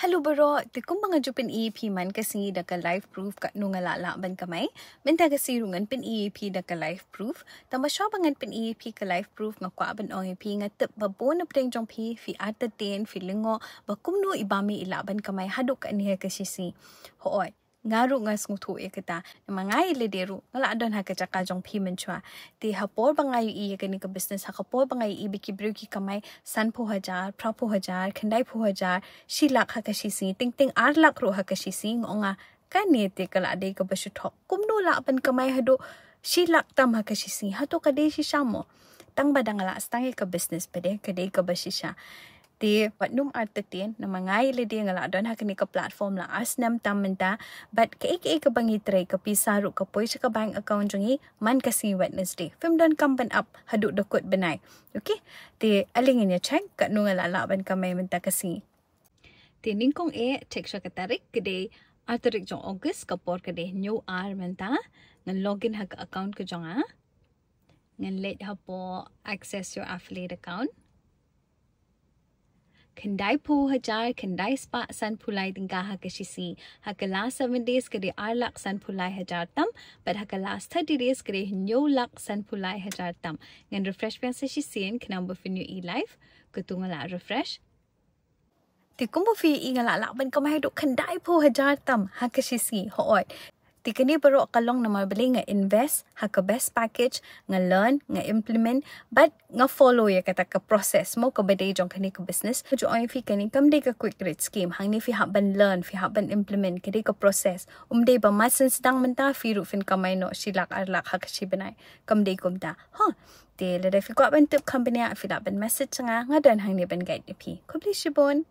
Hello bro, ti kung mga jupin EP man kasi da ka life proof ka nung alala ban kamay. Menta kasi rungan pin EP da ka life proof. Tama siya bangan pin EP ka life proof nga kwa ban ong EP nga tip babo na pring jong pi fi ata ten fi lingo ba kumno ibami ilaban kamay hadok ka niya kasi si. Hoy, ngaru nga sung tu e kita na mga ilideru ngala don ha kaca kajong payment chua ti hapor ba ngayu iya kani ka business? Ha kapor ba ngayu ibi ki bru ki kamay san po hajar pra po hajar khandai po hajar shilak ha kashi si ting ting ar lak ro ha kashi si nga kani ti kala de ka basu thok kumno la pan kamay hado shilak tam ha kashi si. Ha to ka de shi shamo tang badangala stangi ka business pede ka de ka basisha ti patnum artatin na mga ilidi nga la don hakani ka platform la asnam tamenta but ka ik ka bangi tray ka pisaru ka poy ka bank account jungi man kasi Wednesday. Film don kampan up hadu dokot benai. Okay ti alingin ya check ka nu nga lalaban ka may menta kasi. Ti ningkong e check siya katarik kede atarik jong August kapor kede new R menta. Ngan login hag account ko jong ha ngan let ha po access your affiliate account kendai pu hajar kendai spa san pulai tingka ha kashisi ha ka last 7 days kare ar lak san pulai hajar tam. But ha ka last 30 days kare nyo lak san pulai hajar tam. Ngan refresh pian sa shi sin bu fin e life kutunga la refresh. Ti kumbu fi ingala lak ban kamai do kendai pu hajar tam ha kashisi ho oi Ti kini baru kalong na mabili nga invest, ha ka best package, nga learn, nga implement, but nga follow ya kata ka process mo ka baday jong kani ka business. Jo ay fi kani kam ka quick rate scheme, hang ni fi haban learn, fi haban implement, kadi ka process. Um ba masin sedang menta fi ru fin kamay no silak arlak ha ka banay. Kam day kumta. Ha, Ti lada fi ko ban tip company fi ban message nga nga dan hang ni ban guide ni pi. Ko please shibon.